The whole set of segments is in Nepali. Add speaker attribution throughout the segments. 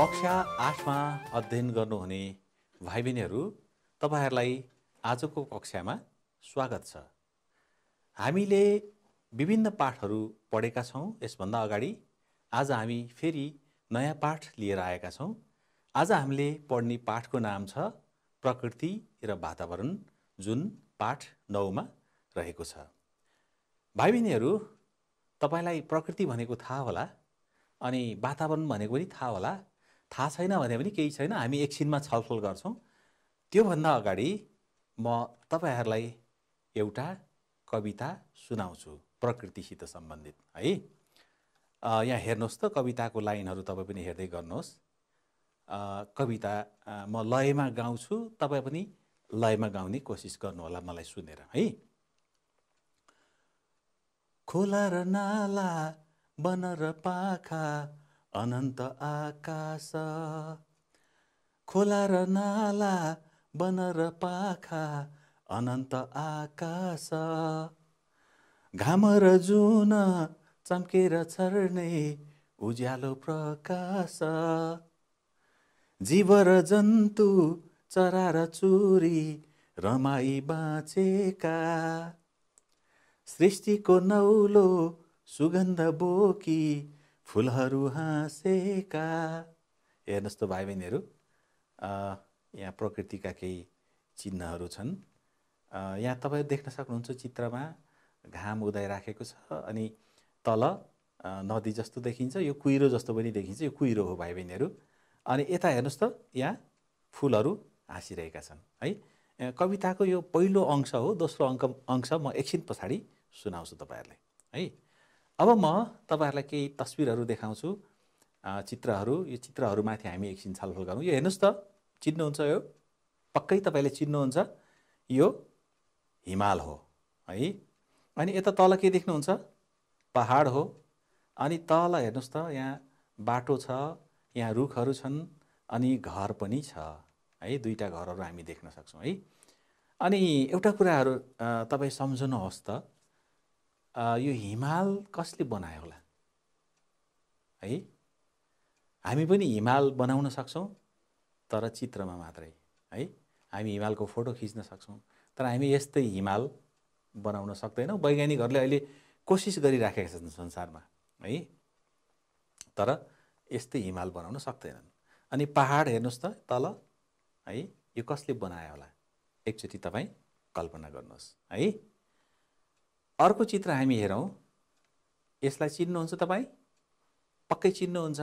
Speaker 1: कक्षा आठमा अध्ययन गर्नुहुने भाइ बहिनीहरू तपाईँहरूलाई आजको कक्षामा स्वागत छ। हामीले विभिन्न पाठहरू पढेका छौँ। यसभन्दा अगाडि आज हामी फेरि नयाँ पाठ लिएर आएका छौँ। आज हामीले पढ्ने पाठको नाम छ प्रकृति र वातावरण जुन पाठ नौमा रहेको छ। भाइ बहिनीहरू तपाईँलाई प्रकृति भनेको थाहा होला अनि वातावरण भनेको पनि थाहा होला। थाहा छैन भने पनि केही छैन। हामी एकछिनमा छलफल गर्छौँ। त्योभन्दा अगाडि म तपाईँहरूलाई एउटा कविता सुनाउँछु प्रकृतिसित सम्बन्धित है? यहाँ हेर्नुहोस् त कविताको लाइनहरू तपाईँ पनि हेर्दै गर्नुहोस्। कविता म लयमा गाउँछु तपाईँ पनि लयमा गाउने कोसिस गर्नुहोला मलाई सुनेर है? खोला र नाला वन र पाखा अनन्त आकाश खोला र नाला वन र पाखा अनन्त आकाश घाम र जुन चम्केर छर्ने उज्यालो प्रकाश जीव र जन्तु चरा र चुरी रमाई बाँचेका सृष्टिको नौलो सुगन्ध बोकी फुलहरू हाँसेका। हेर्नुहोस् त भाइ बहिनीहरू यहाँ प्रकृतिका केही चिन्हहरू छन्। यहाँ तपाईँ देख्न सक्नुहुन्छ चित्रमा घाम उदाइराखेको छ अनि तल नदी जस्तो देखिन्छ यो कुहिरो जस्तो पनि देखिन्छ यो कुहिरो हो भाइ बहिनीहरू अनि यता हेर्नुहोस् त यहाँ फुलहरू हाँसिरहेका छन् है। कविताको यो पहिलो अंश हो दोस्रो अङ्क अंश म एकछिन पछाडि सुनाउँछु तपाईँहरूलाई है। अब म तपाईँहरूलाई केही तस्विरहरू देखाउँछु चित्रहरू। यो चित्रहरूमाथि हामी एकछिन छलफल गरौँ। यो हेर्नुहोस् त चिन्नुहुन्छ यो? पक्कै तपाईँले चिन्नुहुन्छ? यो हिमाल हो है? अनि यता तल के देख्नुहुन्छ? पहाड हो। अनि तल हेर्नुहोस् त यहाँ बाटो छ यहाँ रुखहरू छन् अनि घर पनि छ है? दुईवटा घरहरू हामी देख्न सक्छौँ है? अनि एउटा कुराहरू तपाईँ सम्झनुहोस् त यो हिमाल कसले बनायो होला? है? हामी पनि हिमाल बनाउन सक्छौँ तर चित्रमा मात्रै है? हामी हिमालको फोटो खिच्न सक्छौँ तर हामी यस्तै हिमाल बनाउन सक्दैनौँ। वैज्ञानिकहरूले अहिले कोसिस गरिराखेका छन् संसारमा है? तर यस्तै हिमाल बनाउन सक्दैनन्। अनि पहाड हेर्नुहोस् त तल है? यो कसले बनायो होला? एकचोटि तपाईँ कल्पना गर्नुहोस् है? अर्को चित्र हामी हेरौँ। यसलाई चिन्नुहुन्छ तपाईँ? पक्कै चिन्नुहुन्छ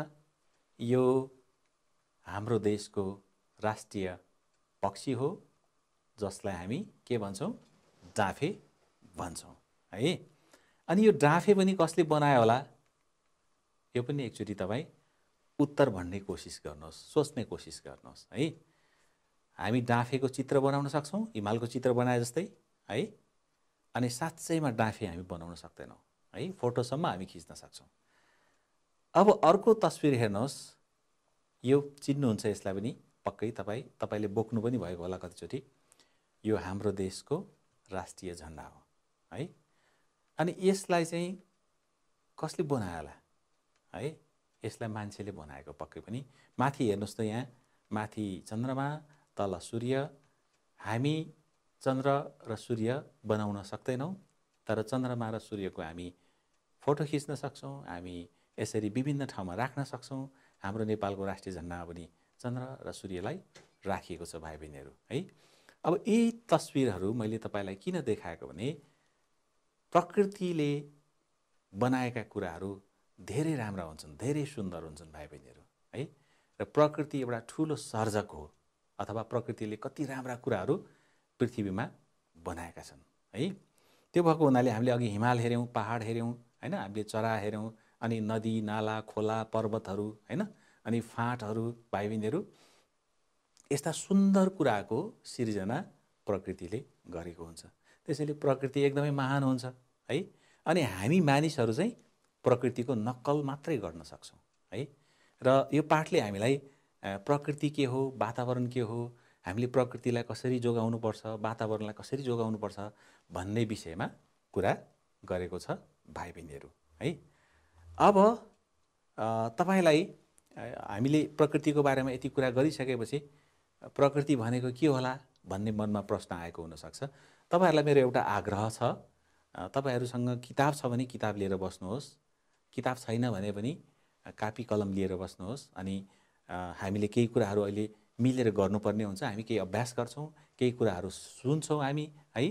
Speaker 1: यो हाम्रो देशको राष्ट्रिय पक्षी हो जसलाई हामी के भन्छौँ? डाँफे भन्छौँ है? अनि यो डाँफे पनि कसले बनायो होला? यो पनि एकचोटि तपाईँ उत्तर भन्ने कोसिस गर्नुहोस् सोच्ने कोसिस गर्नुहोस् है? हामी डाँफेको चित्र बनाउन सक्छौँ हिमालको चित्र बनाए जस्तै है? अनि साँच्चैमा डाँफे हामी बनाउन सक्दैनौँ है? फोटोसम्म हामी खिच्न सक्छौँ। अब अर्को तस्विर हेर्नुहोस्। यो चिन्नुहुन्छ यसलाई पनि पक्कै तपाईँ। तपाईँले बोक्नु पनि भएको होला कतिचोटि। यो हाम्रो देशको राष्ट्रिय झन्डा हो है? अनि यसलाई चाहिँ कसले बनायो होला है? यसलाई मान्छेले बनाएको पक्कै पनि। माथि हेर्नुहोस् त यहाँ। माथि चन्द्रमा तल सूर्य। हामी चन्द्र र सूर्य बनाउन सक्दैनौँ तर चन्द्रमा र सूर्यको हामी फोटो खिच्न सक्छौँ हामी यसरी विभिन्न ठाउँमा राख्न सक्छौँ। हाम्रो नेपालको राष्ट्रिय झन्डामा पनि चन्द्र र सूर्यलाई राखिएको छ भाइ बहिनीहरू है? अब यी तस्विरहरू मैले तपाईँलाई किन देखाएको भने प्रकृतिले बनाएका कुराहरू धेरै राम्रा हुन्छन् धेरै सुन्दर हुन्छन् भाइ बहिनीहरू है? र प्रकृति एउटा ठुलो सर्जक हो अथवा प्रकृतिले कति राम्रा कुराहरू पृथ्वीमा बनाएका छन् है? त्यो भएको हुनाले हामीले अघि हिमाल हेऱ्यौँ पहाड हेऱ्यौँ होइन? हामीले चरा हेऱ्यौँ अनि नदी नाला खोला पर्वतहरू होइन? अनि फाँटहरू भाइ बहिनीहरू यस्ता सुन्दर कुराको सिर्जना प्रकृतिले गरेको हुन्छ। त्यसैले प्रकृति एकदमै महान हुन्छ है? अनि हामी मानिसहरू चाहिँ प्रकृतिको नक्कल मात्रै गर्न सक्छौँ है? र यो पाठले हामीलाई प्रकृति के हो वातावरण के हो हामीले प्रकृतिलाई कसरी जोगाउनुपर्छ वातावरणलाई कसरी जोगाउनुपर्छ भन्ने विषयमा कुरा गरेको छ भाइ बहिनीहरू है? अब तपाईँलाई हामीले प्रकृतिको बारेमा यति कुरा गरिसकेपछि प्रकृति भनेको के होला भन्ने मनमा प्रश्न आएको हुनसक्छ। तपाईँहरूलाई मेरो एउटा आग्रह छ। तपाईँहरूसँग किताब छ भने किताब लिएर बस्नुहोस्। किताब छैन भने पनि कापी कलम लिएर बस्नुहोस्। अनि हामीले केही कुराहरू अहिले मिलेर गर्नुपर्ने हुन्छ। हामी केही अभ्यास गर्छौँ केही कुराहरू सुन्छौँ हामी है?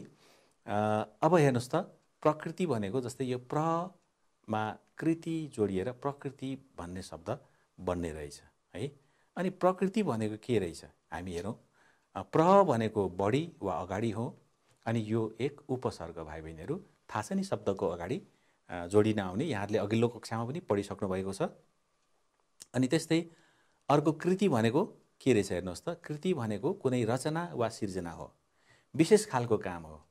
Speaker 1: अब हेर्नुहोस् त प्रकृति भनेको जस्तै यो प्रमा कृति जोडिएर प्रकृति भन्ने शब्द बन्ने रहेछ है? अनि प्रकृति भनेको के रहेछ? हामी हेरौँ। प्र भनेको बढी वा अगाडि हो अनि यो एक उपसर्ग भाइ बहिनीहरू थाहा छ नि शब्दको अगाडि? जोडिन आउने यहाँहरूले अघिल्लो कक्षामा पनि पढिसक्नु भएको छ। अनि त्यस्तै अर्को कृति भनेको के रहेछ हेर्नुहोस् त? कृति भनेको कुनै रचना वा सिर्जना हो। विशेष खालको काम हो।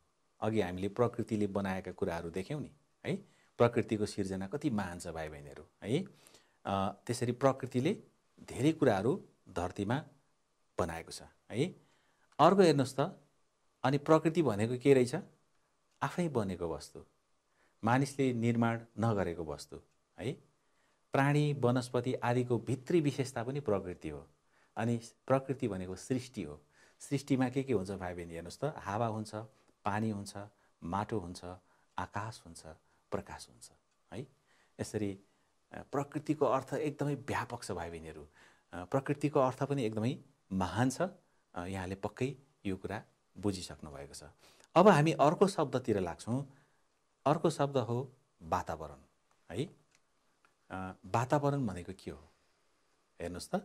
Speaker 1: अघि हामीले प्रकृतिले बनाएका कुराहरू देख्यौँ नि है? प्रकृतिको सिर्जना कति महान छ भाइ बहिनीहरू है त्यसरी प्रकृतिले धेरै कुराहरू धरतीमा बनाएको छ है? अर्को हेर्नुहोस् त अनि प्रकृति भनेको के रहेछ? आफै बनेको वस्तु। मानिसले निर्माण नगरेको वस्तु है? प्राणी वनस्पति आदिको भित्री विशेषता पनि प्रकृति हो। अनि प्रकृति भनेको सृष्टि हो। सृष्टिमा के के हुन्छ भाइ बहिनी हेर्नुहोस् त? हावा हुन्छ पानी हुन्छ माटो हुन्छ आकाश हुन्छ प्रकाश हुन्छ है? यसरी प्रकृतिको अर्थ एकदमै व्यापक छ भाइ बहिनीहरू प्रकृतिको अर्थ पनि एकदमै महान छ। यहाँले पक्कै यो कुरा बुझिसक्नु भएको छ। अब हामी अर्को शब्दतिर लाग्छौँ। अर्को शब्द हो वातावरण है? वातावरण भनेको के हो? हेर्नुहोस् त।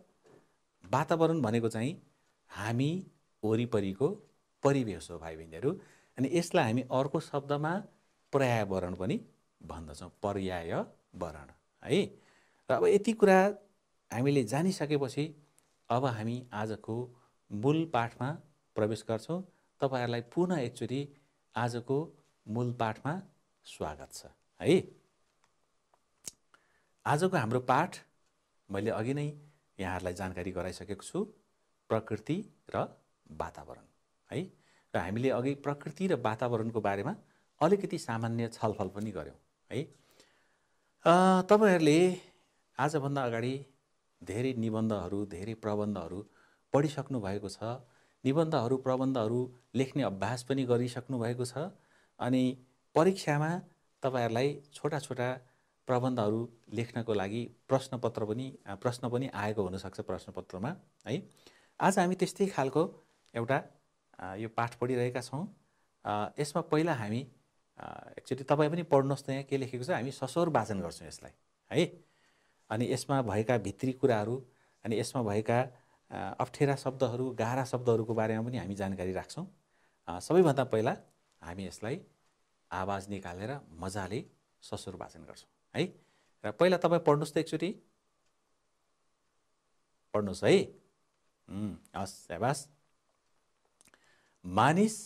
Speaker 1: वातावरण भनेको चाहिँ हामी वरिपरिको परिवेश हो भाइ बहिनीहरू अनि यसलाई हामी अर्को शब्दमा पर्यावरण पनि भन्दछौँ पर्यायवरण है? र अब यति कुरा हामीले जानिसकेपछि अब हामी आजको मूल पाठमा प्रवेश गर्छौँ। तपाईँहरूलाई पुनः एकचोटि आजको मूल पाठमा स्वागत छ है? आजको हाम्रो पाठ मैले अघि नै यहाँहरूलाई जानकारी गराइसकेको छु प्रकृति र वातावरण है? र हामीले अघि प्रकृति र वातावरणको बारेमा अलिकति सामान्य छलफल पनि गऱ्यौँ है? तपाईँहरूले आजभन्दा अगाडि धेरै निबन्धहरू धेरै प्रबन्धहरू पढिसक्नु भएको छ। निबन्धहरू प्रबन्धहरू लेख्ने अभ्यास पनि गरिसक्नु भएको छ। अनि परीक्षामा तपाईँहरूलाई छोटा छोटा प्रबन्धहरू लेख्नको लागि प्रश्नपत्र पनि प्रश्न पनि आएको हुनसक्छ प्रश्नपत्रमा है? आज हामी त्यस्तै खालको एउटा यो पाठ पढिरहेका छौँ। यसमा पहिला हामी एकचोटि तपाईँ पनि पढ्नुहोस् त यहाँ के लेखेको छ। हामी ससोर वाचन गर्छौँ यसलाई है? अनि यसमा भएका भित्री कुराहरू अनि यसमा भएका अप्ठ्यारा शब्दहरू गाह्रा शब्दहरूको बारेमा पनि हामी जानकारी राख्छौँ। सबैभन्दा पहिला हामी यसलाई आवाज निकालेर मजाले ससुर वाचन गर्छौँ। है? र पहिला तपाईँ पढ्नुहोस् त एकचोटि। पढ्नुहोस् है। हस् स्याबास मानिस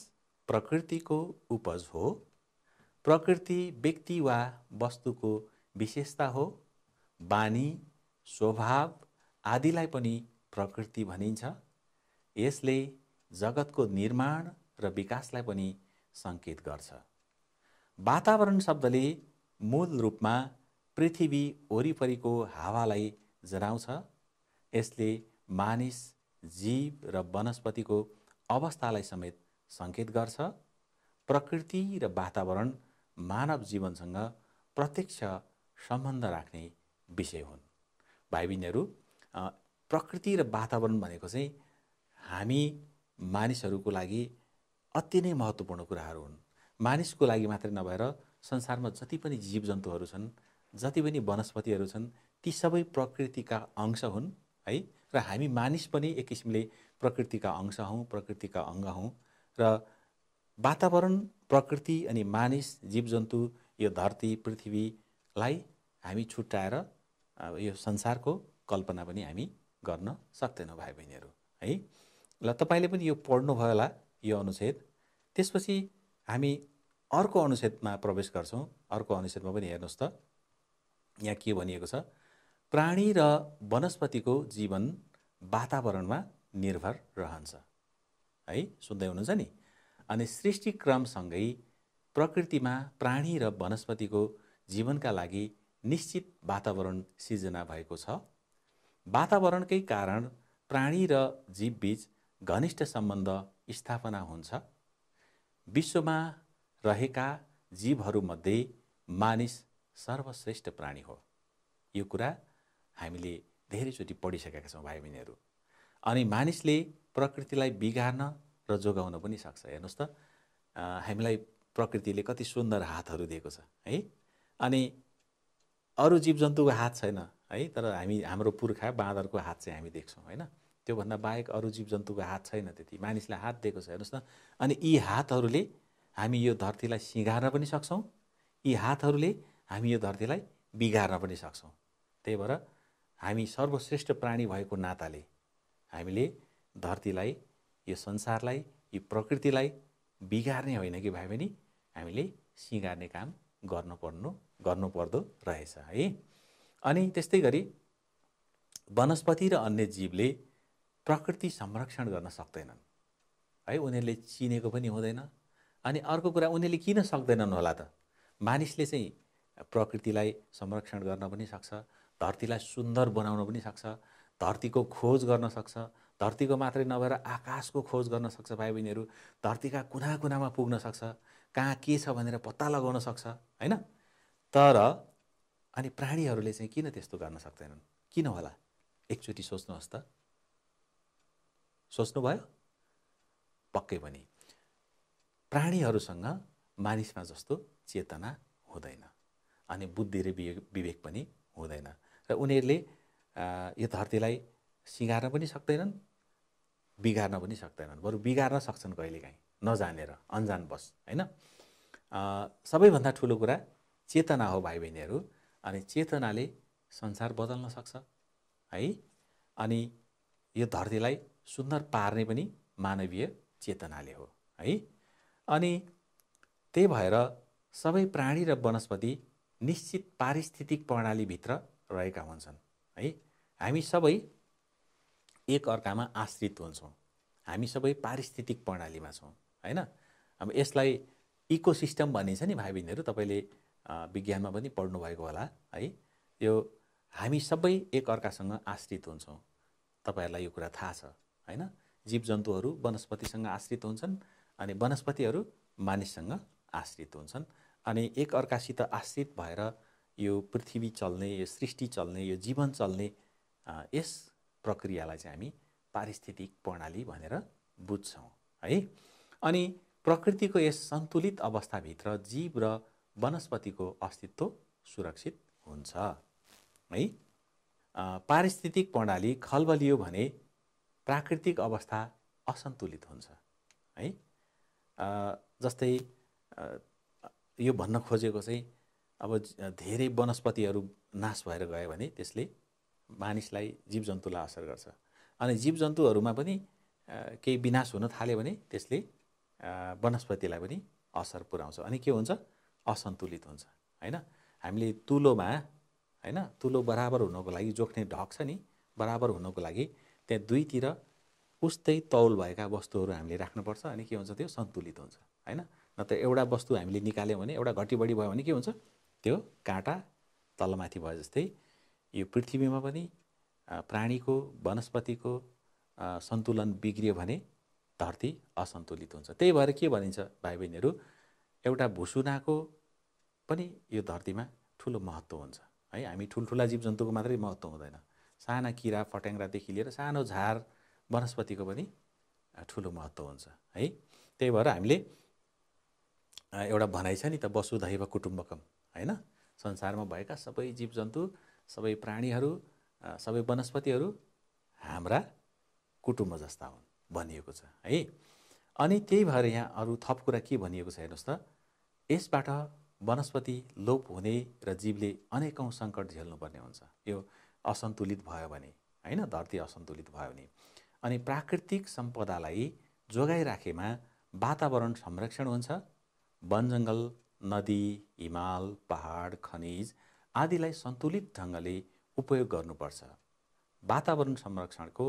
Speaker 1: प्रकृतिको उपज हो। प्रकृति व्यक्ति वा वस्तुको विशेषता हो। बानी स्वभाव आदिलाई पनि प्रकृति भनिन्छ। यसले जगतको निर्माण र विकासलाई पनि सङ्केत गर्छ। वातावरण शब्दले मूल रूपमा पृथ्वी वरिपरिको हावालाई जनाउँछ यसले मानिस जीव र वनस्पतिको अवस्थालाई समेत सङ्केत गर्छ। प्रकृति र वातावरण मानव जीवनसँग प्रत्यक्ष सम्बन्ध राख्ने विषय हुन्। भाइ बहिनीहरू प्रकृति र वातावरण भनेको चाहिँ हामी मानिसहरूको लागि अति नै महत्त्वपूर्ण कुराहरू हुन्। मानिसको लागि मात्रै नभएर संसारमा जति पनि जीवजन्तुहरू छन् जति पनि वनस्पतिहरू छन् ती सबै प्रकृतिका अंश हुन् है? र हामी मानिस पनि एक किसिमले प्रकृतिका अंश हौँ प्रकृतिका अङ्ग हौँ। र वातावरण प्रकृति अनि मानिस जीवजन्तु यो धरती पृथ्वीलाई हामी छुट्याएर यो संसारको कल्पना पनि हामी गर्न सक्दैनौँ भाइ बहिनीहरू है? ल तपाईँले पनि यो पढ्नुभयो होला यो अनुच्छेद। त्यसपछि हामी अर्को अनुच्छेदमा प्रवेश गर्छौँ। अर्को अनुच्छेदमा पनि हेर्नुहोस् त। यहाँ के भनिएको छ? प्राणी र वनस्पतिको जीवन वातावरणमा निर्भर रहन्छ। है सुन्दै हुनुहुन्छ नि? अनि सृष्टिक्रमसँगै प्रकृतिमा प्राणी र वनस्पतिको जीवनका लागि निश्चित वातावरण सिर्जना भएको छ। वातावरणकै कारण प्राणी र जीवबीच घनिष्ठ सम्बन्ध स्थापना हुन्छ। विश्वमा रहेका जीवहरूमध्ये मानिस सर्वश्रेष्ठ प्राणी हो। यो कुरा हामीले धेरैचोटि पढिसकेका छौँ भाइ बहिनीहरू अनि मानिसले प्रकृतिलाई बिगार्न र जोगाउन पनि सक्छ। हेर्नुहोस् त हामीलाई प्रकृतिले कति सुन्दर हातहरू दिएको छ है? अनि अरू जीव जन्तुको हात छैन है? तर हामी हाम्रो पुर्खा बाँदरको हात चाहिँ हामी देख्छौँ होइन? त्योभन्दा बाहेक अरू जीव जन्तुको हात छैन त्यति। मानिसलाई हात दिएको छ हेर्नुहोस् न अनि यी हातहरूले हामी यो धरतीलाई सिँगार्न पनि सक्छौँ। यी हातहरूले हामी यो धरतीलाई बिगार्न पनि सक्छौँ। त्यही भएर हामी सर्वश्रेष्ठ प्राणी भएको नाताले हामीले धरतीलाई यो संसारलाई यो प्रकृतिलाई बिगार्ने होइन कि भाइ बहिनी? हामीले सिँगार्ने काम गर्नुपर्नु गर्नुपर्दो रहेछ है। अनि त्यस्तै गरी वनस्पति र अन्य जीवले प्रकृति संरक्षण गर्न सक्दैनन्। है उनीहरूले चिनेको पनि हुँदैन। अनि अर्को कुरा उनीहरूले किन सक्दैनन् होला त? मानिसले चाहिँ प्रकृतिलाई संरक्षण गर्न पनि सक्छ धरतीलाई सुन्दर बनाउन पनि सक्छ धरतीको खोज गर्न सक्छ धरतीको मात्रै नभएर आकाशको खोज गर्न सक्छ भाइ बहिनीहरू धरतीका कुना कुनामा पुग्न सक्छ कहाँ के छ भनेर पत्ता लगाउन सक्छ होइन? तर अनि प्राणीहरूले चाहिँ किन त्यस्तो गर्न सक्दैनन्? किन होला? एकचोटि सोच्नुहोस् त। सोच्नुभयो? पक्कै पनि। प्राणीहरूसँग मानिसमा जस्तो चेतना हुँदैन। अनि बुद्धि र विवेक पनि हुँदैन। र उनीहरूले यो धरतीलाई सिँगार्न पनि सक्दैनन् बिगार्न पनि सक्दैनन्। बरु बिगार्न सक्छन् कहिलेकाहीँ नजानेर बस होइन? सबैभन्दा ठुलो कुरा चेतना हो भाइ बहिनीहरू अनि चेतनाले संसार बदल्न सक्छ है? अनि यो धरतीलाई सुन्दर पार्ने पनि मानवीय चेतनाले हो है? अनि त्यही भएर सबै प्राणी र वनस्पति निश्चित पारिस्थितिक प्रणालीभित्र रहेका हुन्छन् है? हामी सबै एक अर्कामा आश्रित हुन्छौँ। हामी सबै पारिस्थितिक प्रणालीमा छौँ होइन? अब यसलाई इकोसिस्टम भनिन्छ नि भाइ बहिनीहरू तपाईँले विज्ञानमा पनि पढ्नुभएको होला है? यो हामी सबै एक अर्कासँग आश्रित हुन्छौँ। तपाईँहरूलाई यो कुरा थाहा छ होइन? जीव जन्तुहरू वनस्पतिसँग आश्रित हुन्छन् अनि वनस्पतिहरू मानिससँग आश्रित हुन्छन्। अनि एक अर्कासित आश्रित भएर यो पृथ्वी चल्ने यो सृष्टि चल्ने यो जीवन चल्ने यस प्रक्रियालाई चाहिँ हामी पारिस्थितिक प्रणाली भनेर बुझ्छौँ है? अनि प्रकृतिको यस सन्तुलित अवस्थाभित्र जीव र वनस्पतिको अस्तित्व सुरक्षित हुन्छ है? पारिस्थितिक प्रणाली खलबलियो भने प्राकृतिक अवस्था असन्तुलित हुन्छ है? जस्तै यो भन्न खोजेको चाहिँ अब धेरै वनस्पतिहरू नाश भएर गयो भने त्यसले मानिसलाई जीवजन्तुलाई असर गर्छ। अनि जीवजन्तुहरूमा पनि केही विनाश हुन थाल्यो भने त्यसले वनस्पतिलाई पनि असर पुर्याउँछ अनि के हुन्छ? असन्तुलित हुन्छ होइन? हामीले तुलोमा होइन? तुलो बराबर हुनको लागि जोख्ने ढक छ नि बराबर हुनको लागि त्यहाँ दुईतिर उस्तै तौल भएका वस्तुहरू हामीले राख्नुपर्छ। अनि के हुन्छ त्यो? सन्तुलित हुन्छ होइन? त एउटा वस्तु हामीले निकाल्यौँ भने एउटा घटी बढी भयो भने के हुन्छ? त्यो काँटा तलमाथि भयो जस्तै यो पृथ्वीमा पनि प्राणीको वनस्पतिको सन्तुलन बिग्रियो भने धरती असन्तुलित हुन्छ। त्यही भएर के भनिन्छ भाइ बहिनीहरू एउटा भुसुनाको पनि यो धरतीमा ठुलो महत्त्व हुन्छ। है हामी ठुल्ठुला जीव जन्तुको मात्रै महत्त्व हुँदैन। साना किरा फट्याङ्ग्रादेखि लिएर सानो झार वनस्पतिको पनि ठुलो महत्त्व हुन्छ। है त्यही भएर हामीले एउटा भनाइ छ नि त वसुधैव कुटुम्बकम होइन? संसारमा भएका सबै जीव जन्तु सबै प्राणीहरू सबै वनस्पतिहरू हाम्रा कुटुम्ब जस्ता हुन् भनिएको छ है? अनि त्यही भएर यहाँ अरू थप कुरा के भनिएको छ हेर्नुहोस् त। यसबाट वनस्पति लोप हुने र जीवले अनेकौँ सङ्कट झेल्नुपर्ने हुन्छ। यो असन्तुलित भयो भने होइन? धरती असन्तुलित भयो भने। अनि प्राकृतिक सम्पदालाई जोगाइराखेमा वातावरण संरक्षण हुन्छ वन जङ्गल नदी हिमाल पहाड खनिज आदिलाई सन्तुलित ढङ्गले उपयोग गर्नुपर्छ। वातावरण संरक्षणको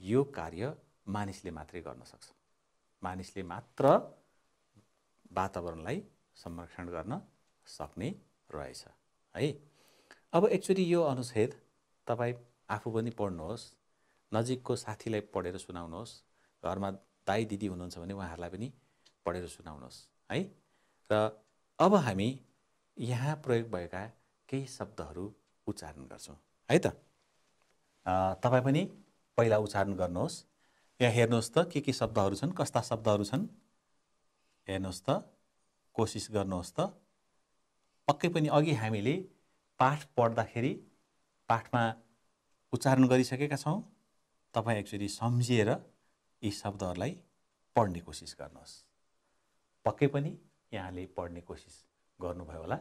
Speaker 1: यो कार्य मानिसले मात्रै गर्न सक्छ। मानिसले मात्र वातावरणलाई संरक्षण गर्न सक्ने रहेछ है? अब एकचोटि यो अनुच्छेद तपाईँ आफू पनि पढ्नुहोस् नजिकको साथीलाई पढेर सुनाउनुहोस् घरमा दाई दिदी हुनुहुन्छ भने उहाँहरूलाई पनि पढेर सुनाउनुहोस् है? र अब हामी यहाँ प्रयोग भएका केही शब्दहरू उच्चारण गर्छौँ। है त? तपाईँ पनि पहिला उच्चारण गर्नुहोस्। यहाँ हेर्नुहोस् त के के शब्दहरू छन् कस्ता शब्दहरू छन्। हेर्नुहोस् त कोसिस गर्नुहोस् त। पक्कै पनि अघि हामीले पाठ पढ्दाखेरि पाठमा उच्चारण गरिसकेका छौँ। तपाईँ एक्चुली सम्झिएर यी शब्दहरूलाई पढ्ने कोसिस गर्नुहोस्। पक्कै पनि यहाँले पढ्ने कोसिस गर्नुभयो होला।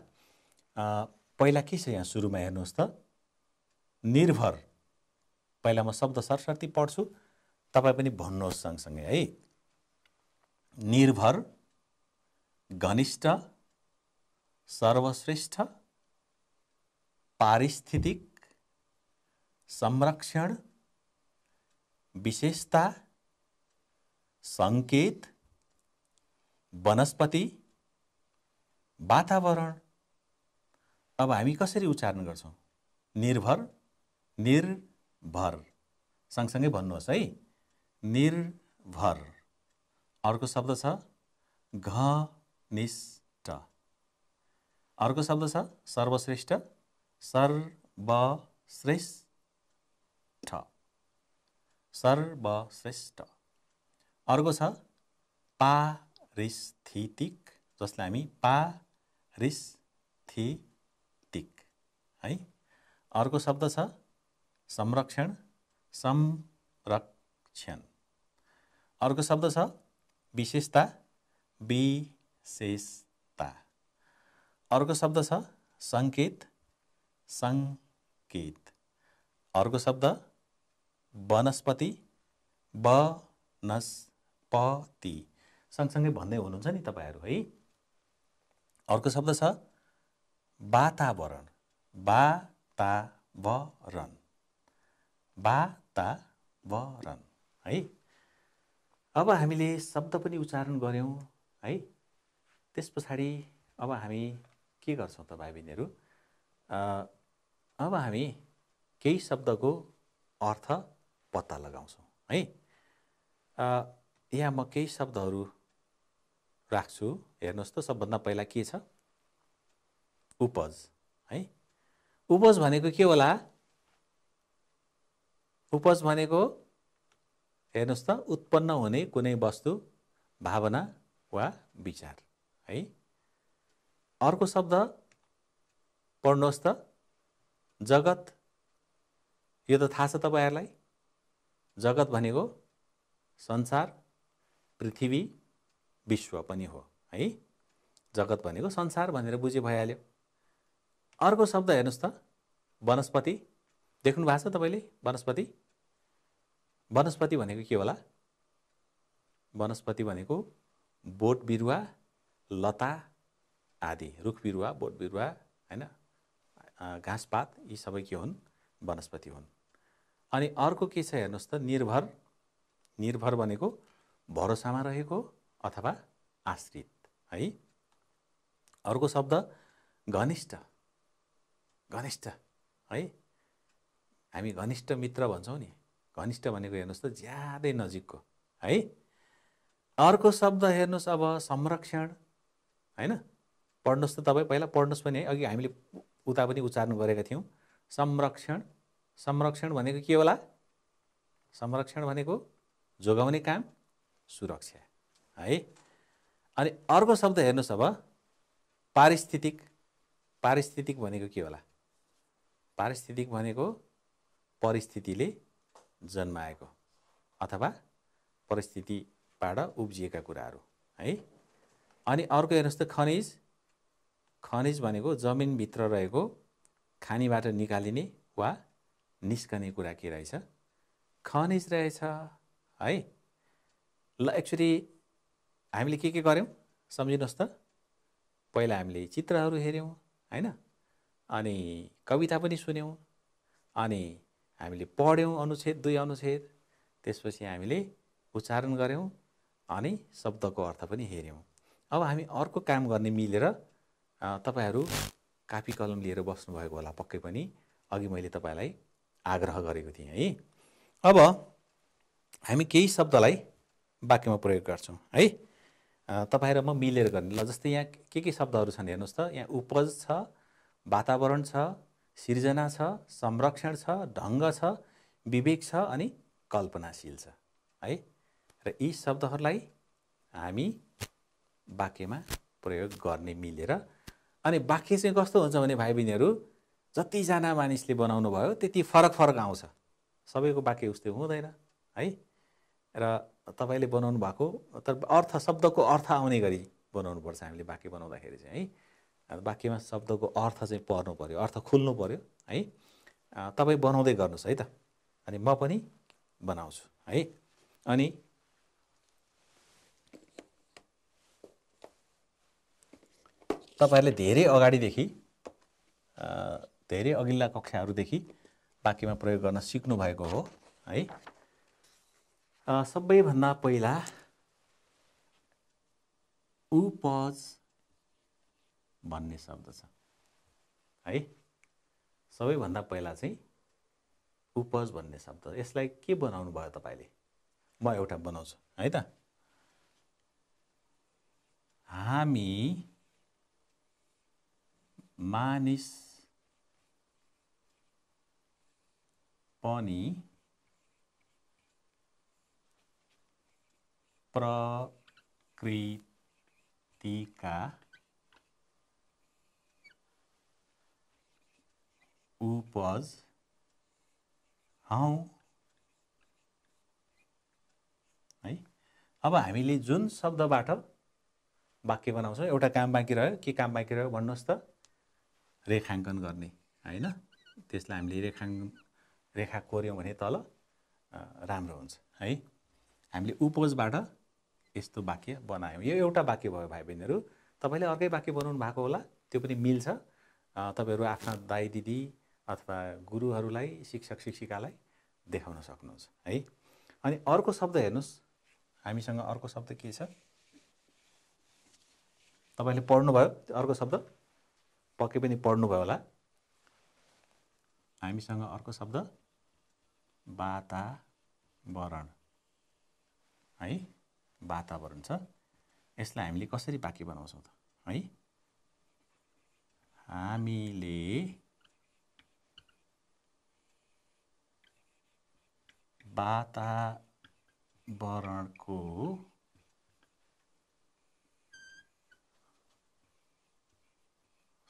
Speaker 1: पहिला के छ यहाँ सुरुमा हेर्नुहोस् त। निर्भर। पहिला म शब्द सरस्वती पढ्छु। तपाईँ पनि भन्नुहोस् सँगसँगै है। निर्भर घनिष्ठ सर्वश्रेष्ठ पारिस्थितिक संरक्षण विशेषता सङ्केत वनस्पति। वातावरण। अब हामी कसरी उच्चारण गर्छौँ? निर्भर निर्भर। सँगसँगै भन्नुहोस् है। निर्भर। अर्को शब्द छ घनिष्ठ। अर्को शब्द छ सर्वश्रेष्ठ सर्वश्रेष्ठ। सर्वश्रेष्ठ। अर्को छ पारिस्थितिक जसलाई हामी पारिस्थितिक है? अर्को शब्द छ संरक्षण संरक्षण। अर्को शब्द छ विशेषता विशेषता। अर्को शब्द छ सङ्केत सङ्केत। अर्को शब्द वनस्पति वनस्पति। सँगसँगै भन्दै हुनुहुन्छ नि तपाईँहरू है? अर्को शब्द छ वातावरण। वातावरण। वातावरण है? अब हामीले शब्द पनि उच्चारण गऱ्यौँ है? त्यस पछाडि अब हामी के गर्छौँ त भाइ बहिनीहरू अब हामी केही शब्दको अर्थ पत्ता लगाउँछौँ है? यहाँ म केही शब्दहरू राख्छु। हेर्नुहोस् त सबभन्दा पहिला के छ? उपज है? उपज भनेको के होला? उपज भनेको हेर्नुहोस् त उत्पन्न हुने कुनै वस्तु भावना वा विचार है? अर्को शब्द पढ्नुहोस् त जगत। यो त थाहा छ तपाईँहरूलाई? जगत भनेको संसार पृथ्वी विश्व पनि हो है? जगत भनेको संसार भनेर बुझे भइहाल्यो अर्को शब्द हेर्नुहोस् त वनस्पति। देख्नु भएको छ तपाईँले? वनस्पति? वनस्पति भनेको के होला? वनस्पति भनेको बोट बिरुवा लता आदि रुख बिरुवा बोट बिरुवा होइन? घाँसपात यी सबै के हुन्? वनस्पति हुन्। अनि अर्को के छ हेर्नुहोस् त निर्भर। निर्भर भनेको भरोसामा रहेको अथवा आश्रित है? अर्को शब्द घनिष्ठ। घनिष्ठ है? हामी घनिष्ठ मित्र भन्छौँ नि। घनिष्ठ भनेको हेर्नुहोस् त ज्यादै नजिकको है? अर्को शब्द हेर्नुहोस् अब संरक्षण होइन? पढ्नुहोस् त तपाईँ पहिला पढ्नुहोस् पनि है। अघि हामीले उता पनि उच्चारण गरेका थियौँ। संरक्षण। संरक्षण भनेको के होला? संरक्षण भनेको जोगाउने काम सुरक्षा। है? अनि अर्को शब्द हेर्नुहोस् अब पारिस्थितिक पारिस्थितिक भनेको के होला? पारिस्थितिक भनेको परिस्थितिले जन्माएको अथवा परिस्थितिबाट उब्जिएका कुराहरू है? अनि अर्को हेर्नुहोस् त खनिज। खनिज भनेको जमिनभित्र रहेको खानीबाट निकालिने वा निस्कने कुरा के रहेछ? खनिज रहेछ है? ल एक्चुली हामीले के के गऱ्यौँ? सम्झिनुहोस् त। पहिला हामीले चित्रहरू हेऱ्यौँ होइन? अनि कविता पनि सुन्यौँ अनि हामीले पढ्यौँ अनुच्छेद दुई अनुच्छेद त्यसपछि हामीले उच्चारण गऱ्यौँ अनि शब्दको अर्थ पनि हेऱ्यौँ। अब हामी अर्को काम गर्ने मिलेर तपाईँहरू कापी कलम लिएर बस्नुभएको होला पक्कै पनि। अघि मैले तपाईँलाई आग्रह गरेको थिएँ है? अब हामी केही शब्दलाई वाक्यमा प्रयोग गर्छौँ है? तपाईँ र म मिलेर गर्ने। ल जस्तै यहाँ के के शब्दहरू छन् हेर्नुहोस् त। यहाँ उपज छ वातावरण छ सिर्जना छ संरक्षण छ ढङ्ग छ विवेक छ अनि कल्पनाशील छ। है? र यी शब्दहरूलाई हामी वाक्यमा प्रयोग गर्ने मिलेर। अनि वाक्य चाहिँ कस्तो हुन्छ भने भाइ बहिनीहरू जतिजना मानिसले बनाउनु भयो त्यति फरक फरक आउँछ। सबैको वाक्य उस्तै हुँदैन है? र तपाईँले बनाउनु भएको तर अर्थ शब्दको अर्थ आउने गरी बनाउनुपर्छ हामीले वाक्य बनाउँदाखेरि चाहिँ है। वाक्यमा शब्दको अर्थ चाहिँ पर्नु पऱ्यो अर्थ खुल्नु पऱ्यो है। तपाईँ बनाउँदै गर्नुहोस् है त। अनि म पनि बनाउँछु है। अनि तपाईँहरूले धेरै अगाडिदेखि धेरै अघिल्ला कक्षाहरूदेखि वाक्यमा प्रयोग गर्न सिक्नुभएको हो है। सबैभन्दा पहिला उपज भन्ने शब्द छ। है? सबैभन्दा पहिला चाहिँ उपज भन्ने शब्द। यसलाई के बनाउनु भयो तपाईँले? म एउटा बनाउँछु है त? हामी मानिस पनि प्रकृतिका उपज हौ है? अब हामीले जुन शब्दबाट वाक्य बनाउँछौँ एउटा काम बाँकी रह्यो के काम बाँकी रह्यो भन्नुहोस् त। रेखाङ्कन गर्ने होइन? त्यसलाई हामीले रेखाङ्कन रेखा कोर्यौँ भने तल राम्रो हुन्छ है? हामीले उपजबाट यस्तो वाक्य बनायौँ। यो एउटा वाक्य भयो भाइ बहिनीहरू तपाईँले अर्कै वाक्य बनाउनु भएको होला। त्यो पनि मिल्छ। तपाईँहरू आफ्ना दाई दिदी अथवा गुरुहरूलाई शिक्षक शिक्षिकालाई देखाउन सक्नुहुन्छ है? अनि अर्को शब्द हेर्नुहोस्। हामीसँग अर्को शब्द के छ? तपाईँले पढ्नुभयो? अर्को शब्द? पक्कै पनि पढ्नुभयो होला। हामीसँग अर्को शब्द? वातावरण है? वातावरण छ यसलाई हामीले कसरी वाक्य बनाउँछौँ त? है? हामीले वातावरणको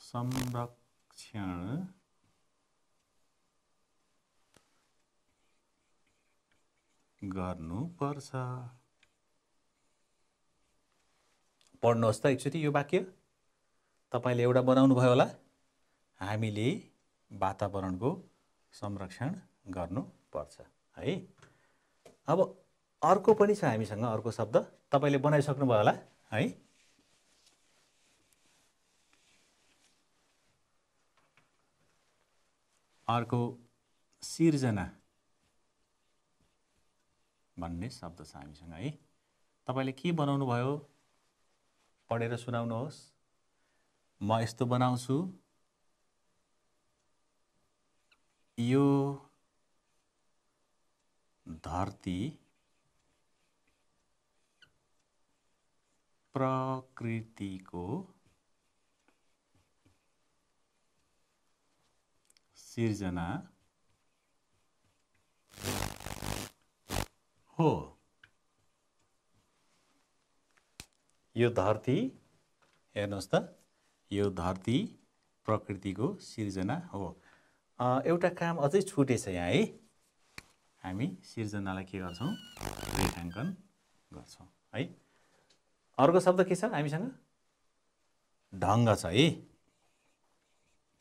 Speaker 1: संरक्षण गर्नुपर्छ। पढ्नुहोस् त एकचोटि यो वाक्य। तपाईँले एउटा बनाउनु भयो होला। हामीले वातावरणको संरक्षण गर्नुपर्छ है? अब अर्को पनि छ हामीसँग अर्को शब्द। तपाईँले बनाइसक्नुभयो होला है? अर्को सिर्जना भन्ने शब्द छ हामीसँग है? तपाईँले के बनाउनु भयो पढेर सुनाउनुहोस्। म यस्तो बनाउँछु। यो धरती प्रकृतिको सिर्जना हो। यो धरती हेर्नुहोस् त यो धरती प्रकृतिको सिर्जना हो। एउटा काम अझै छुटेछ यहाँ है। हामी सिर्जनालाई के गर्छौँ? रेखाङ्कन गर्छौँ है। अर्को शब्द के छ हामीसँग? ढङ्ग छ है।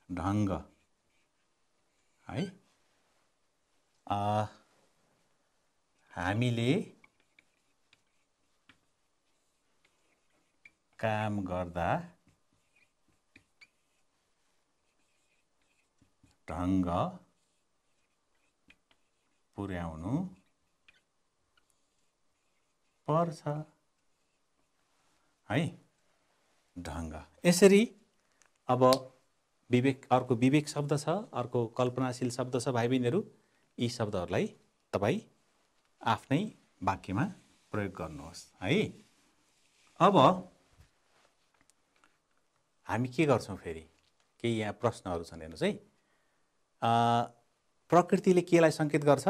Speaker 1: ढङ्ग है। हामीले काम गर्दा ढङ्ग पुर्याउनु पर्छ। है? ढङ्ग। यसरी अब विवेक अर्को विवेक शब्द छ अर्को कल्पनाशील शब्द छ भाइ बहिनीहरू यी शब्दहरूलाई तपाईँ आफ्नै वाक्यमा प्रयोग गर्नुहोस्। है? अब हामी के गर्छौँ फेरि? केही यहाँ प्रश्नहरू छन् हेर्नुहोस् है। प्रकृतिले केलाई सङ्केत गर्छ?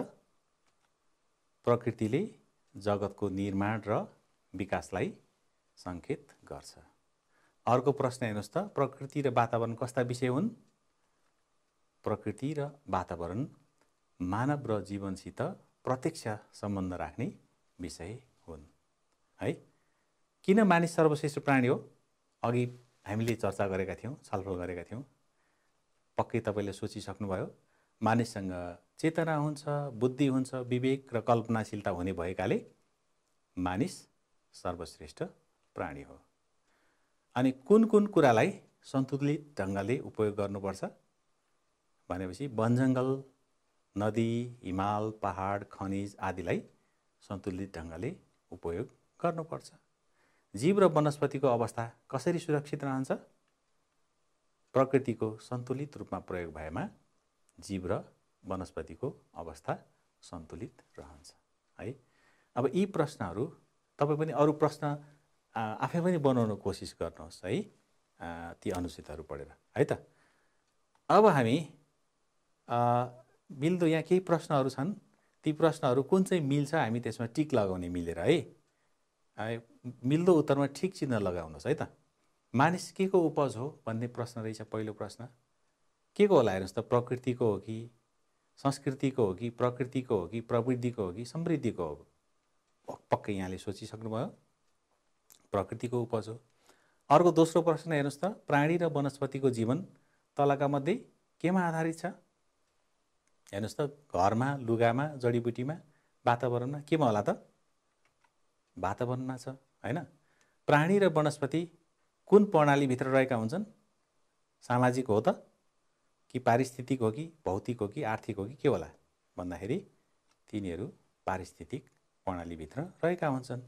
Speaker 1: प्रकृतिले जगतको निर्माण र विकासलाई सङ्केत गर्छ। अर्को प्रश्न हेर्नुहोस् त प्रकृति र वातावरण कस्ता विषय हुन्? प्रकृति र वातावरण मानव र जीवनसित प्रत्यक्ष सम्बन्ध राख्ने विषय हुन्। है? किन मानिस सर्वश्रेष्ठ प्राणी हो? अघि हामीले चर्चा गरेका थियौँ छलफल गरेका थियौँ। पक्कै तपाईँले सोचिसक्नुभयो मानिससँग चेतना हुन्छ बुद्धि हुन्छ विवेक र कल्पनाशीलता हुने भएकाले मानिस सर्वश्रेष्ठ प्राणी हो। अनि कुन कुन कुरालाई सन्तुलित ढङ्गले उपयोग गर्नुपर्छ? भनेपछि वनजङ्गल नदी हिमाल पहाड खनिज आदिलाई सन्तुलित ढङ्गले उपयोग गर्नुपर्छ। जीव र वनस्पतिको अवस्था कसरी सुरक्षित रहन्छ? प्रकृतिको सन्तुलित रूपमा प्रयोग भएमा जीव र वनस्पतिको अवस्था सन्तुलित रहन्छ। है? अब यी प्रश्नहरू तपाईँ पनि अरू प्रश्न आफै पनि बनाउन कोसिस गर्नुहोस् है? ती अनुचितहरू पढेर है त? अब हामी मिल्दो यहाँ केही प्रश्नहरू छन्। ती प्रश्नहरू कुन चाहिँ मिल्छ हामी त्यसमा टिक लगाउने मिलेर है मिल्दो उत्तरमा ठिक चिन्ह लगाउनुहोस् है त। मानिस के को उपज हो भन्ने प्रश्न रहेछ पहिलो प्रश्न। के को होला हेर्नुहोस् त प्रकृतिको हो कि संस्कृतिको हो कि प्रकृतिको हो कि प्रवृत्तिको हो कि समृद्धिको हो? पक्कै यहाँले सोचिसक्नुभयो। प्रकृतिको उपज हो। अर्को दोस्रो प्रश्न हेर्नुहोस् त प्राणी र वनस्पतिको जीवन तलका मध्ये केमा आधारित छ? हेर्नुहोस् त घरमा लुगामा जडीबुटीमा वातावरणमा केमा होला त? वातावरणमा छ। होइन? प्राणी र वनस्पति कुन प्रणालीभित्र रहेका हुन्छन्? सामाजिक हो त? कि पारिस्थितिक हो कि भौतिक हो कि आर्थिक हो कि के होला भन्दाखेरि तिनीहरू पारिस्थितिक प्रणालीभित्र रहेका हुन्छन्।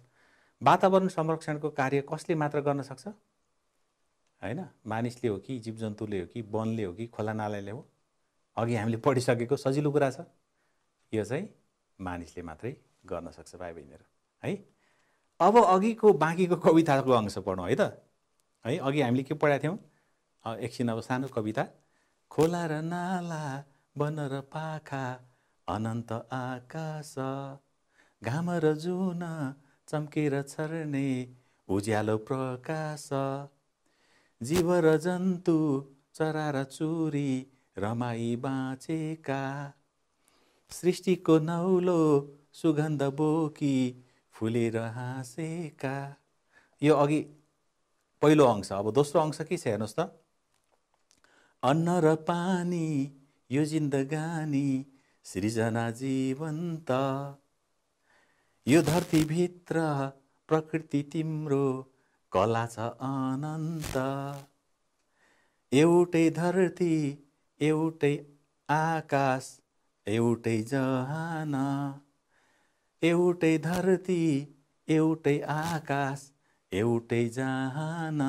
Speaker 1: वातावरण संरक्षणको कार्य कसले मात्र गर्न सक्छ? होइन? मानिसले हो कि जीव जन्तुले हो कि वनले हो कि खोला नालाले हो? अघि हामीले पढिसकेको सजिलो कुरा छ। यो चाहिँ मानिसले मात्रै गर्न सक्छ भाइ बहिनीहरू है? अब अघिको बाँकीको कविताको अंश पढौँ है त? है अघि हामीले के पढाएको थियौँ? एकछिन अब सानो कविता। खोला र नाला वन र पाखा अनन्त आकाश घाम र जुन चम्केर छर्ने उज्यालो प्रकाश जीव र जन्तु चरा र चुरी रमाई बाँचेका सृष्टिको नौलो सुगन्ध बोकी फुलेर हाँसेका। यो अघि पहिलो अंश अब दोस्रो अंश के छ हेर्नुहोस् त। अन्न र पानी यो जिन्दगानी सृजना जीवन्त। यो धरतीभित्र प्रकृति तिम्रो कला छ अनन्त। एउटै धरती एउटै आकाश एउटै जहान। एउटै धरती एउटै आकाश एउटै जहान।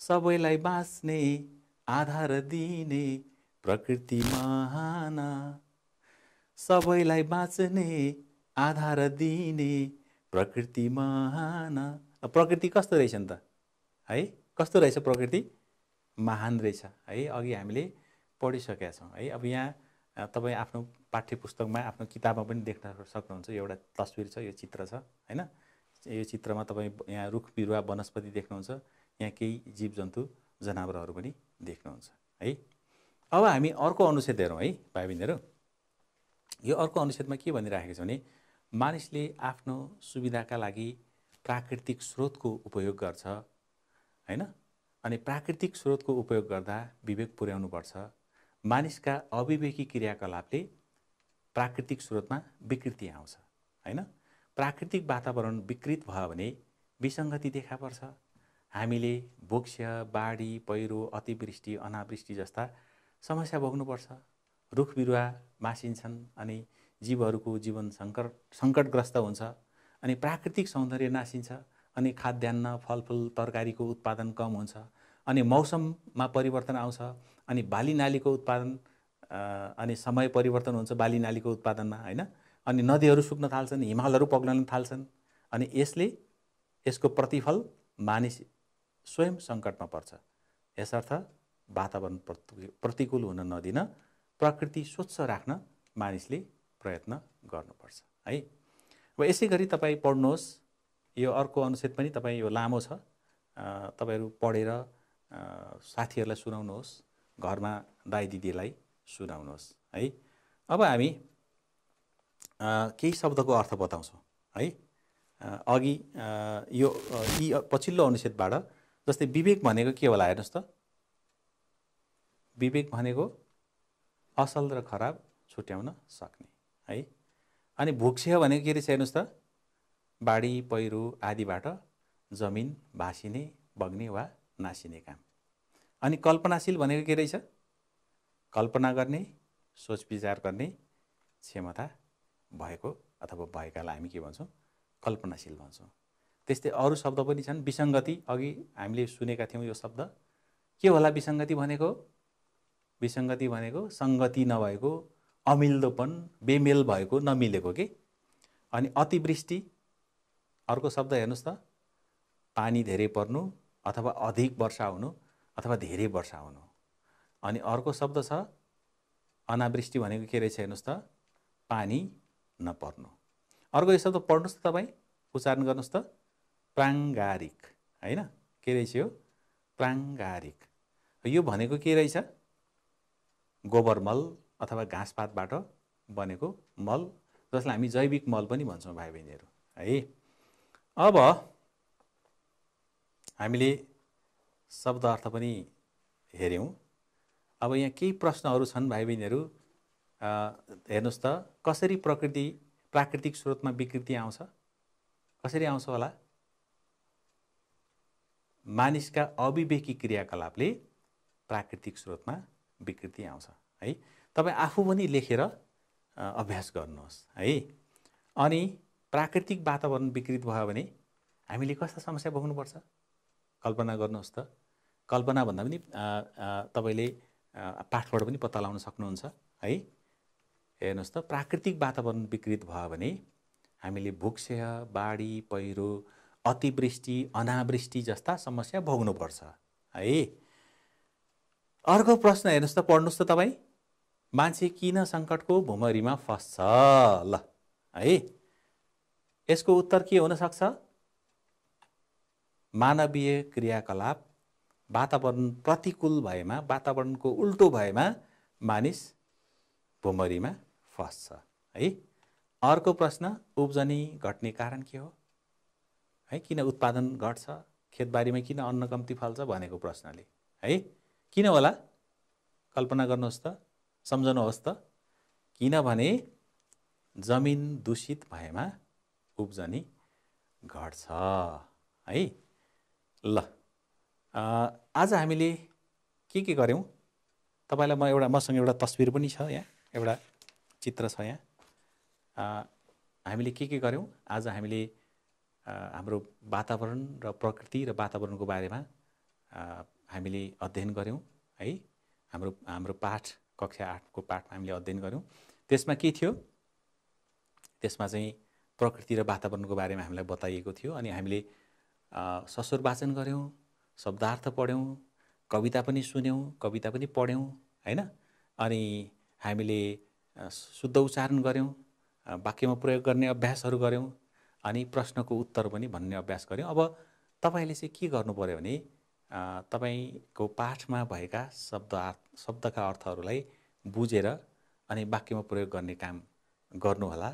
Speaker 1: सबैलाई बाँच्ने आधार दिने प्रकृति महान। सबैलाई बाँच्ने आधार दिने प्रकृति महान। प्रकृति कस्तो रहेछ नि त? है कस्तो रहेछ प्रकृति? महान रहेछ। है अघि हामीले पढिसकेका छौँ। है अब यहाँ तपाईँ आफ्नो पाठ्य पुस्तकमा आफ्नो किताबमा पनि देख्न सक्नुहुन्छ। एउटा तस्विर छ यो चित्र छ होइन? यो चित्रमा तपाईँ यहाँ रुख बिरुवा वनस्पति देख्नुहुन्छ यहाँ केही जीव जन्तु जनावरहरू पनि देख्नुहुन्छ है? अब हामी अर्को अनुच्छेद हेरौँ है भाइ बहिनीहरू यो अर्को अनुच्छेदमा के भनिराखेको छ भने मानिसले आफ्नो सुविधाका लागि प्राकृतिक स्रोतको उपयोग गर्छ होइन? अनि प्राकृतिक स्रोतको उपयोग गर्दा विवेक पुर्याउनुपर्छ। मानिसका अविवेकी क्रियाकलापले प्राकृतिक स्रोतमा विकृति आउँछ होइन? प्राकृतिक वातावरण विकृत भयो भने विसङ्गति देखा पर्छ। हामीले वृक्ष बाढी पहिरो अतिवृष्टि अनावृष्टि जस्ता समस्या भोग्नुपर्छ। रुख बिरुवा मासिन्छन् अनि जीवहरूको जीवन सङ्कट सङ्कटग्रस्त हुन्छ अनि प्राकृतिक सौन्दर्य नासिन्छ अनि खाद्यान्न फलफुल तरकारीको उत्पादन कम हुन्छ। अनि मौसममा परिवर्तन आउँछ अनि बाली नालीको उत्पादन अनि समय परिवर्तन हुन्छ बाली नालीको उत्पादनमा होइन? अनि नदीहरू सुक्न थाल्छन् हिमालहरू पग्लन थाल्छन् अनि यसले यसको प्रतिफल मानिस स्वयं सङ्कटमा पर्छ। यसर्थ वातावरण प्रतिकूल हुन नदिन प्रकृति स्वच्छ राख्न मानिसले प्रयत्न गर्नुपर्छ है? अब यसै गरी तपाईँ पढ्नुहोस्। यो अर्को अनुच्छेद पनि तपाईँ यो लामो छ। तपाईँहरू पढेर साथीहरूलाई सुनाउनुहोस् घरमा दाई दिदीलाई सुनाउनुहोस् है? अब हामी केही शब्दको अर्थ बताउँछौँ है? अघि यो यी पछिल्लो अनुच्छेदबाट जस्तै विवेक भनेको के होला हेर्नुहोस् त? विवेक भनेको असल र खराब छुट्याउन सक्ने है? अनि भुक्ष्य भनेको के रहेछ हेर्नुहोस् त? बाढी पहिरो आदिबाट जमिन भाँसिने बग्ने वा नासिने काम अनि कल्पनाशील भनेको के रहेछ? कल्पना गर्ने सोच विचार गर्ने क्षमता भएको अथवा भएकालाई हामी के भन्छौँ? कल्पनाशील भन्छौँ। त्यस्तै अरू शब्द पनि छन्। विसङ्गति अघि हामीले सुनेका थियौँ यो शब्द। के होला विसङ्गति भनेको? विसङ्गति भनेको सङ्गति नभएको अमिल्दोपन बेमेल भएको नमिलेको के? अनि अतिवृष्टि अर्को शब्द हेर्नुहोस् त। पानी धेरै पर्नु अथवा अधिक वर्षा हुनु अथवा धेरै वर्षा हुनु। अनि अर्को शब्द छ अनावृष्टि भनेको के रहेछ हेर्नुहोस् त पानी नपर्नु। अर्को यो शब्द पढ्नुहोस् त तपाईँ उच्चारण गर्नुहोस् त प्राङ्गारिक होइन? के रहेछ यो? प्राङ्गारिक। यो भनेको के रहेछ? गोबर मल अथवा घाँसपातबाट बनेको मल जसलाई हामी जैविक मल पनि भन्छौँ भाइ बहिनीहरू है? अब हामीले शब्द अर्थ पनि हेऱ्यौँ। अब यहाँ केही प्रश्नहरू छन् भाइ बहिनीहरू हेर्नुहोस् त कसरी प्रकृति प्राकृतिक स्रोतमा विकृति आउँछ? कसरी आउँछ होला? मानिसका अविवेकी क्रियाकलापले प्राकृतिक स्रोतमा विकृति आउँछ है? तपाईँ आफू पनि लेखेर अभ्यास गर्नुहोस् है? अनि प्राकृतिक वातावरण विकृत भयो भने हामीले कस्ता समस्या भोग्नुपर्छ? कल्पना गर्नुहोस् त। कल्पना भन्दा पनि तपाईँले पाठबाट पनि पत्ता लगाउन सक्नुहुन्छ है? हेर्नुहोस् त प्राकृतिक वातावरण विकृत भयो भने हामीले भूक्षय बाढी पहिरो अतिवृष्टि अनावृष्टि जस्ता समस्या भोग्नुपर्छ है? अर्को प्रश्न हेर्नुहोस् त पढ्नुहोस् त तपाईँ। मान्छे किन सङ्कटको भुमरीमा फस्छ? ल है? यसको उत्तर के हुनसक्छ? मानवीय क्रियाकलाप वातावरण प्रतिकूल भएमा वातावरणको उल्टो भएमा मानिस भुमरीमा फस्छ। है? अर्को प्रश्न उब्जनी घट्ने कारण के हो? है? किन उत्पादन घट्छ? खेतबारीमा किन अन्न कम्ती फल्छ भनेको प्रश्नले। है? किन होला? कल्पना गर्नुहोस् त सम्झनुहोस् त। किनभने जमिन दूषित भएमा उब्जनी घट्छ। है? ल। आज हामीले के के गऱ्यौँ? तपाईँलाई म एउटा मसँग एउटा तस्विर पनि छ यहाँ एउटा चित्र छ यहाँ। हामीले के के गऱ्यौँ? आज हामीले हाम्रो वातावरण र प्रकृति र वातावरणको बारेमा हामीले अध्ययन गऱ्यौँ है। हाम्रो हाम्रो पाठ कक्षा आठको पाठमा हामीले अध्ययन गऱ्यौँ। त्यसमा के थियो? त्यसमा चाहिँ प्रकृति र वातावरणको बारेमा हामीलाई बताइएको थियो अनि हामीले ससुर वाचन गऱ्यौँ शब्दार्थ पढ्यौँ कविता पनि सुन्यौँ कविता पनि पढ्यौँ होइन? अनि हामीले शुद्ध उच्चारण गऱ्यौँ वाक्यमा प्रयोग गर्ने अभ्यासहरू गऱ्यौँ अनि प्रश्नको उत्तर पनि भन्ने अभ्यास गऱ्यौँ। अब तपाईँले चाहिँ के गर्नु पऱ्यो भने तपाईँको पाठमा भएका शब्द शब्दका अर्थहरूलाई बुझेर अनि वाक्यमा प्रयोग गर्ने काम गर्नुहोला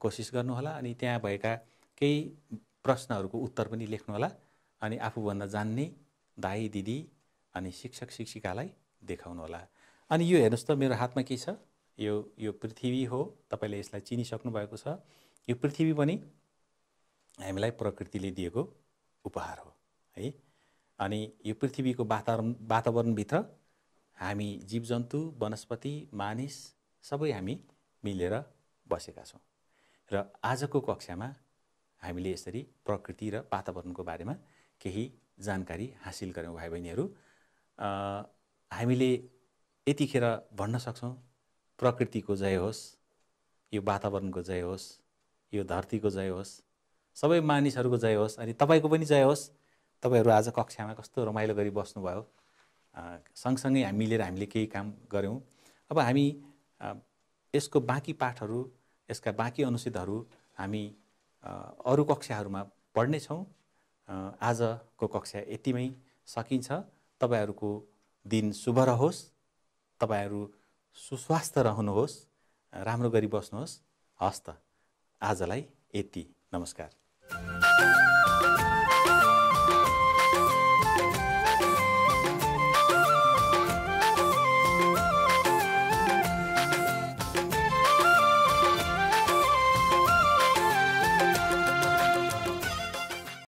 Speaker 1: कोसिस गर्नुहोला अनि त्यहाँ भएका केही प्रश्नहरूको उत्तर पनि लेख्नुहोला अनि आफूभन्दा जान्ने दाई दिदी अनि शिक्षक शिक्षिकालाई देखाउनुहोला अनि यो हेर्नुहोस् त मेरो हातमा के छ? यो यो पृथ्वी हो। तपाईँले यसलाई चिनिसक्नु भएको छ। यो पृथ्वी पनि हामीलाई प्रकृतिले दिएको उपहार हो है? अनि यो पृथ्वीको वातावरण वातावरणभित्र हामी जीवजन्तु वनस्पति मानिस सबै हामी मिलेर बसेका छौँ। र आजको कक्षामा हामीले यसरी प्रकृति र वातावरणको बारेमा केही जानकारी हासिल गऱ्यौँ भाइ बहिनीहरू। हामीले यतिखेर भन्न सक्छौँ प्रकृतिको जय होस् यो वातावरणको जय होस् यो धरतीको जय होस् सबै मानिसहरूको जय होस् अनि तपाईँको पनि जय होस्। तपाईँहरू आज कक्षामा कस्तो रमाइलो गरी बस्नुभयो। सँगसँगै हामी मिलेर हामीले केही काम गऱ्यौँ अब हामी यसको बाँकी पाठहरू यसका बाँकी अनुच्छेदहरू हामी अरू कक्षाहरूमा पढ्नेछौँ आजको कक्षा यतिमै सकिन्छ। तपाईँहरूको दिन शुभ रहोस्। तपाईँहरू सुस्वास्थ्य रहनुहोस्। राम्रो गरी बस्नुहोस्। हस् त आजलाई यति। नमस्कार।